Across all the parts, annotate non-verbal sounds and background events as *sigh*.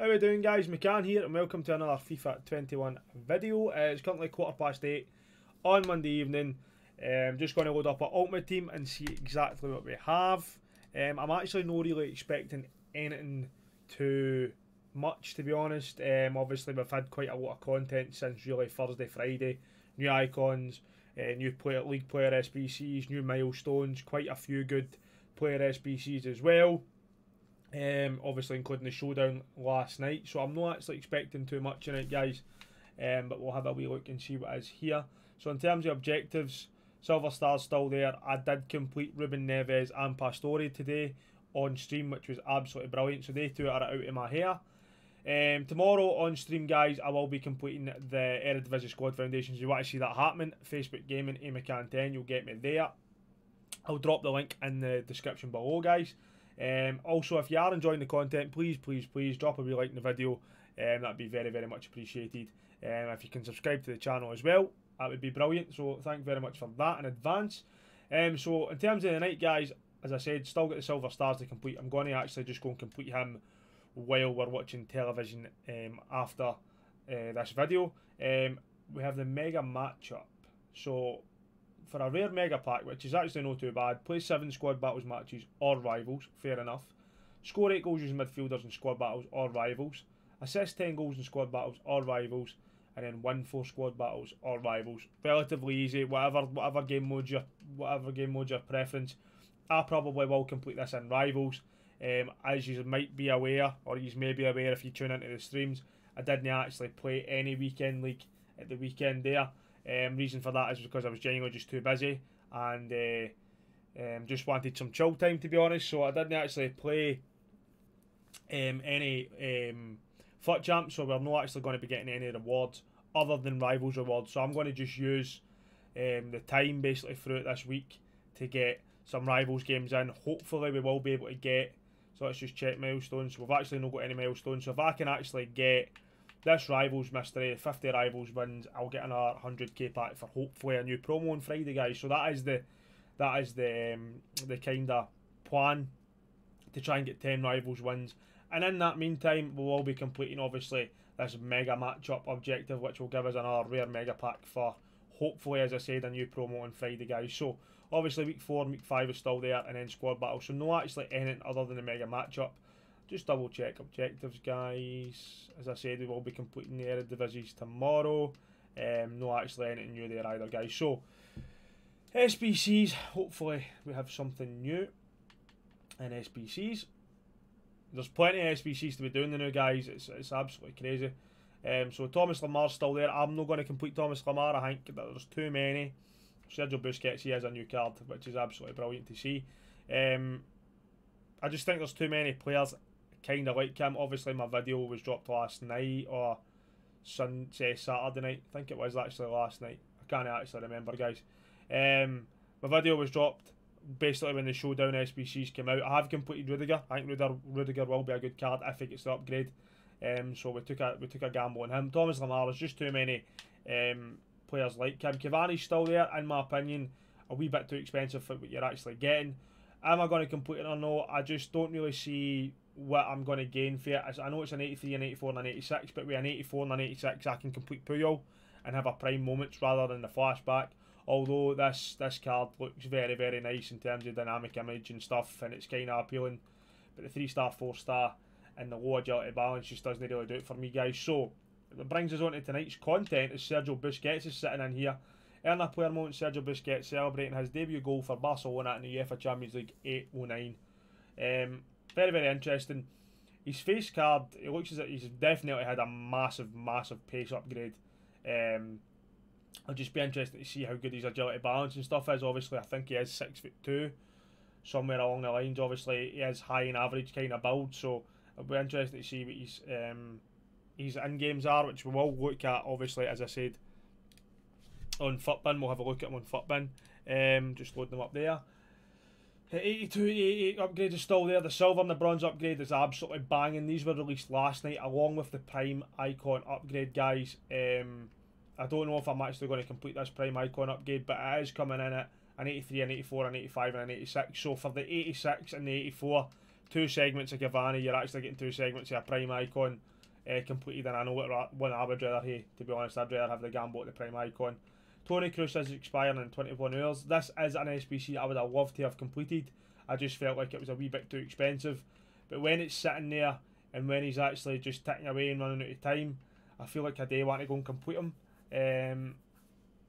How are we doing guys? McCann here and welcome to another FIFA 21 video. Uh, it's currently quarter past 8 on Monday evening. I'm um, just going to load up our Ultimate Team and see exactly what we have. Um, I'm actually not really expecting anything too much to be honest. Um, obviously we've had quite a lot of content since really Thursday, Friday. New icons, uh, new player, league player SBCs, new milestones, quite a few good player SBCs as well. Um, obviously including the showdown last night. So I'm not actually expecting too much in it, guys. Um, but we'll have a wee look and see what is here. So in terms of objectives, Silver Star's still there. I did complete Ruben Neves and Pastore today on stream, which was absolutely brilliant. So they two are out of my hair. Um, tomorrow on stream, guys, I will be completing the Eredivisie Squad Foundations. If you want to see that happening, Facebook Gaming, amccann 10, you'll get me there. I'll drop the link in the description below, guys. Um, also, if you are enjoying the content, please, please, please drop a wee like in the video. Um, that'd be very, very much appreciated. Um, if you can subscribe to the channel as well, that would be brilliant. So thank you very much for that in advance. Um, so in terms of the night, guys, as I said, still got the silver stars to complete. I'm going to actually just go and complete him while we're watching television um, after uh, this video. Um, we have the mega matchup. So for a rare mega pack, which is actually not too bad, play seven squad battles matches or rivals, fair enough. Score eight goals using midfielders in squad battles or rivals. Assist ten goals in squad battles or rivals, and then win four squad battles or rivals. Relatively easy. Whatever whatever game mode your whatever game mode your preference. I probably will complete this in rivals. Um, as you might be aware, or you may be aware if you tune into the streams, I didn't actually play any weekend league at the weekend there. Um, reason for that is because I was genuinely just too busy and uh, um, just wanted some chill time to be honest. So I didn't actually play um, any um, FUT champs, so we're not actually going to be getting any rewards other than rivals rewards. So I'm going to just use um, the time basically throughout this week to get some rivals games in. Hopefully we will be able to get. So let's just check milestones. We've actually not got any milestones. So if I can actually get this Rivals mystery, 50 Rivals wins, I'll get another 100k pack for hopefully a new promo on Friday, guys. So that is the that is the um, the kind of plan to try and get 10 Rivals wins. And in that meantime, we'll all be completing obviously this mega matchup objective, which will give us another rare mega pack for hopefully, as I said, a new promo on Friday, guys. So obviously, week four, week five is still there, and then squad battle. So no actually anything other than the mega matchup. Just double check objectives, guys. As I said, we will be completing the Eredivisie tomorrow. Um, no actually anything new there either, guys. So, SBCs, hopefully we have something new in SBCs. There's plenty of SBCs to be doing the new guys. It's, it's absolutely crazy. Um, so Thomas Lemar's still there. I'm not going to complete Thomas Lemar. I think there's too many. Sergio Busquets, he has a new card, which is absolutely brilliant to see. Um, I just think there's too many players kind of like him. Obviously, my video was dropped last night or Sunday, Saturday night. I think it was actually last night. I can't actually remember, guys. Um, my video was dropped basically when the showdown SBCs came out. I have completed Rudiger. I think Rudiger, Rudiger will be a good card if it gets the upgrade. Um, so we took a we took a gamble on him. Thomas Lemar is just too many um, players like him. Cavani's still there, in my opinion, a wee bit too expensive for what you're actually getting. Am I going to complete it or no? I just don't really see what I'm going to gain for it. I know it's an 83, an 84, and an 86, but with an 84 and an 86, I can complete Puyol and have a prime moments rather than the flashback. Although this this card looks very very nice in terms of dynamic image and stuff, and it's kind of appealing. But the three star, four star, and the low agility balance just doesn't really do it for me, guys. So it brings us on to tonight's content. As Sergio Busquets is sitting in here. Earn a player moment, Sergio Busquets celebrating his debut goal for Barcelona in the UEFA Champions League 809. Um, very, very interesting. His face card, it looks as if he's definitely had a massive, massive pace upgrade. Um, I'll just be interested to see how good his agility balance and stuff is. Obviously, I think he is six foot two, somewhere along the lines. Obviously, he is high and average kind of build, so I'll be interested to see what his um, his in games are, which we will look at. Obviously, as I said, on Futbin, we'll have a look at them on Futbin. Um, just load them up there. 82, 88 upgrade is still there. The silver and the bronze upgrade is absolutely banging. These were released last night along with the prime icon upgrade, guys. Um, I don't know if I'm actually going to complete this prime icon upgrade, but it is coming in at an 83, an 84, an 85, and an 86. So for the 86 and the 84, two segments of Cavani, you're actually getting two segments of a prime icon uh, completed, and I know what one I would rather have. To be honest, I'd rather have the Gambo the prime icon. Toni Kroos is expiring in 21 hours. This is an SBC I would have loved to have completed. I just felt like it was a wee bit too expensive. But when it's sitting there and when he's actually just ticking away and running out of time, I feel like I do want to go and complete him. Um,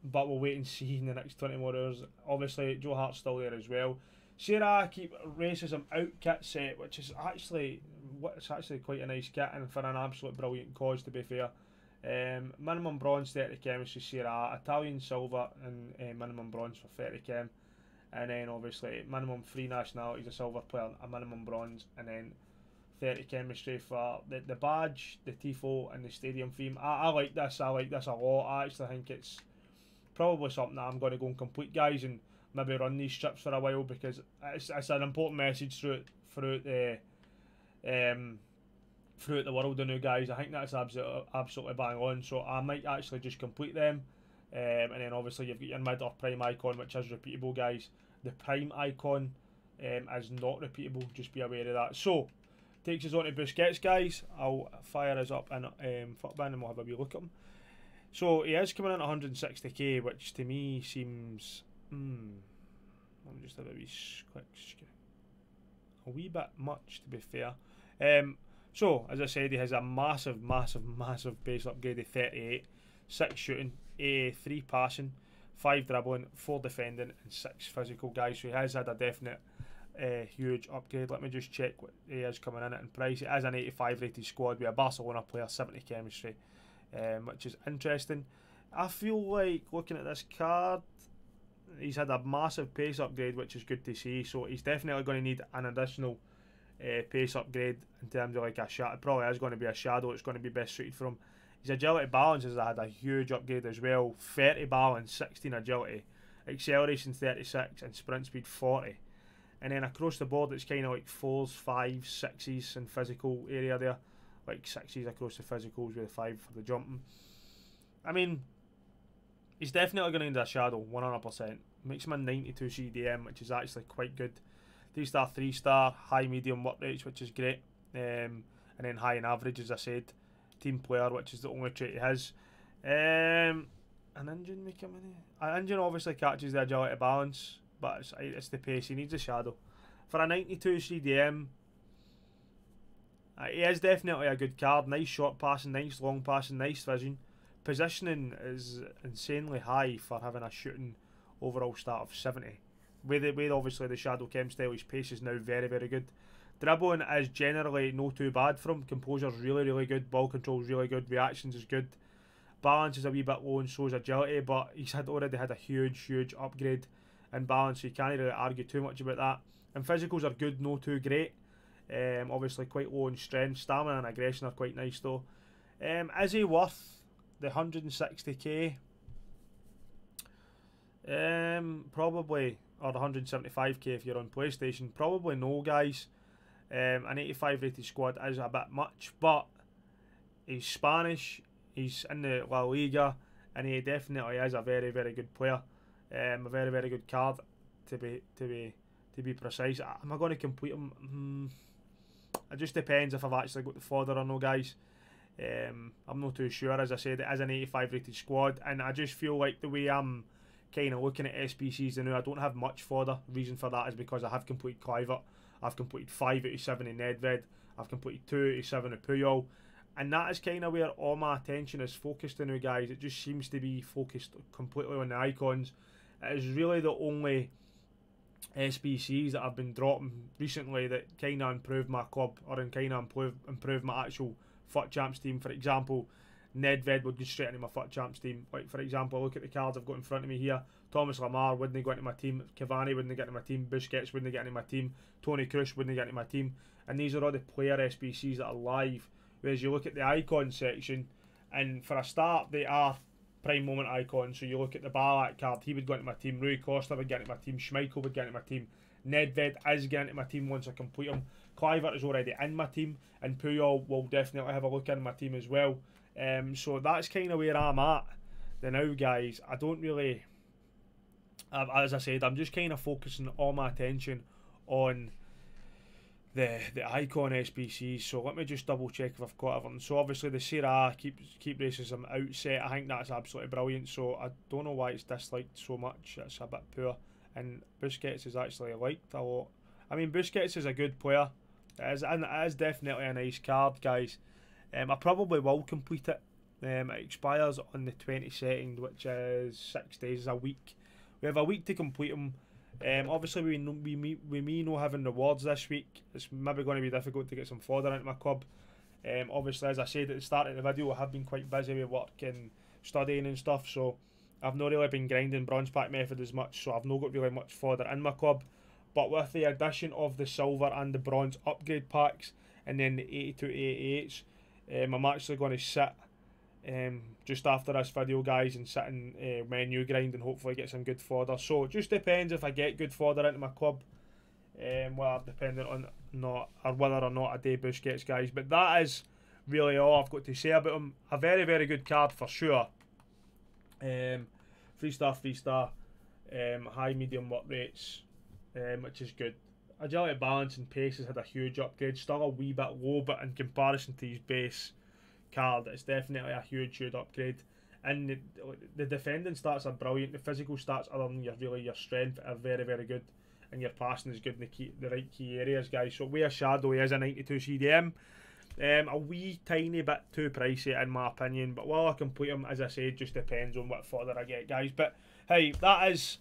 but we'll wait and *laughs* see in the next 20 more hours. Obviously, Joe Hart's still there as well. Serie A keep racism out kit set, which is actually it's actually quite a nice kit and for an absolute brilliant cause to be fair. Um, minimum bronze 30 chemistry Serie A, Italian silver and uh, minimum bronze for 30 chem. And then obviously minimum three nationalities a silver player, a minimum bronze, and then 30 chemistry for the, the badge, the tifo and the stadium theme. I, I like this, I like this a lot. I actually think it's probably something that I'm going to go and complete guys and maybe run these strips for a while because it's, it's an important message throughout throughout the um, throughout the world. The new guys, I think that's absolutely absolutely bang on. So I might actually just complete them, um, and then obviously you've got your mid or prime icon, which is repeatable, guys. The prime icon um, is not repeatable. Just be aware of that. So takes us on to Busquets, guys. I'll fire us up in um, and we'll have a wee look at him. So he is coming in at 160k, which to me seems Hmm. Let me just have a wee quick a wee bit much to be fair. Um, so as I said, he has a massive, massive, massive base upgrade of 38, six shooting, a three passing, five dribbling, four defending, and six physical guys. So he has had a definite uh, huge upgrade. Let me just check what he is coming in at in price. It is an 85 rated squad with a Barcelona player, 70 chemistry, um, which is interesting. I feel like looking at this card, he's had a massive pace upgrade, which is good to see. So he's definitely going to need an additional uh, pace upgrade in terms of like a shadow. Probably is going to be a shadow. It's going to be best suited for him. His agility balance has had a huge upgrade as well. 30 balance, 16 agility, acceleration 36, and sprint speed 40. And then across the board, it's kind of like fours, fives, sixes, and physical area there. Like sixes across the physicals with a five for the jumping. I mean, He's definitely going to need a shadow, 100%. Makes him a 92 CDM, which is actually quite good. 3 star, 3 star, high medium work rates, which is great. Um, and then high and average, as I said. Team player, which is the only trait he has. Um, an engine make him any? An engine obviously catches the agility balance, but it's, it's the pace. He needs a shadow. For a 92 CDM, uh, he is definitely a good card. Nice short passing, nice long passing, nice vision positioning is insanely high for having a shooting overall start of 70. With, it, with obviously the Shadow Chem style, his pace is now very, very good. Dribbling is generally no too bad from Composure's really, really good. Ball control is really good. Reactions is good. Balance is a wee bit low and so is agility, but he's had already had a huge, huge upgrade in balance, so you can't really argue too much about that. And physicals are good, no too great. Um, obviously quite low in strength. Stamina and aggression are quite nice though. Um, is he worth the 160k. Um, probably or 175k if you're on PlayStation. Probably no, guys. Um, an 85 rated squad is a bit much, but he's Spanish. He's in the La Liga, and he definitely is a very, very good player. Um, a very, very good card to be to be to be precise. Am I going to complete him? Hmm. It just depends if I've actually got the fodder or no, guys. Um, I'm not too sure. As I said, it is an 85 rated squad, and I just feel like the way I'm kind of looking at SBCs now, I don't have much fodder. Reason for that is because I have completed Kluivert, I've completed 5 out of 7 in Nedved, I've completed 2 out of 7 at Puyol, and that is kind of where all my attention is focused now, guys. It just seems to be focused completely on the icons. It is really the only SBCs that I've been dropping recently that kind of improved my club or kind of improve, improved my actual FUT Champs team. For example, Nedved would go straight into my FUT Champs team. Like, for example, look at the cards I've got in front of me here. Thomas Lemar wouldn't go into my team. Cavani wouldn't get into my team. Busquets wouldn't get into my team. Toni Kroos wouldn't get into my team. And these are all the player SBCs that are live. Whereas you look at the icon section, and for a start, they are prime moment icons. So you look at the Ballack card, he would go into my team. Rui Costa would get into my team. Schmeichel would get into my team. Nedved is getting into my team once I complete them. Kluivert is already in my team, and Puyol will definitely have a look in my team as well. Um, so that's kind of where I'm at. The now, guys, I don't really, as I said, I'm just kind of focusing all my attention on the the icon SBCs. So let me just double check if I've got everything. So obviously the Serie A keep keep racism outset. I think that's absolutely brilliant. So I don't know why it's disliked so much. It's a bit poor. And Busquets is actually liked a lot. I mean Busquets is a good player. It is, and it is definitely a nice card, guys. Um, I probably will complete it. Um, it expires on the 22nd, which is six days, a week. We have a week to complete them. Um, obviously, we we we know having rewards this week. It's maybe going to be difficult to get some fodder into my club. Um, obviously, as I said at the start of the video, I have been quite busy with work and studying and stuff, so I've not really been grinding bronze pack method as much. So I've not got really much fodder in my club. But with the addition of the silver and the bronze upgrade packs, and then the 82 88s, um, I'm actually going to sit um, just after this video, guys, and sit in uh, menu grind and hopefully get some good fodder. So it just depends if I get good fodder into my club. Um, well, depending on not or whether or not a day gets guys. But that is really all I've got to say about him. A very, very good card for sure. Um, three star, three star, um, high, medium work rates, um, which is good. Agility, balance, and pace has had a huge upgrade. Still a wee bit low, but in comparison to his base card, it's definitely a huge, huge upgrade. And the, the defending stats are brilliant. The physical stats, other than your really your strength, are very, very good. And your passing is good in the key, the right key areas, guys. So a shadow, is a 92 CDM. Um, a wee tiny bit too pricey in my opinion, but while I complete him, as I said, just depends on what fodder I get, guys. But hey, that is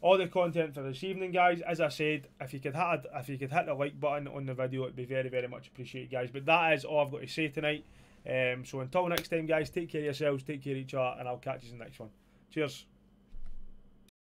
all the content for this evening, guys. As I said, if you could hit if you could hit the like button on the video, it'd be very, very much appreciated, guys. But that is all I've got to say tonight. Um, so until next time, guys, take care of yourselves, take care of each other, and I'll catch you in the next one. Cheers.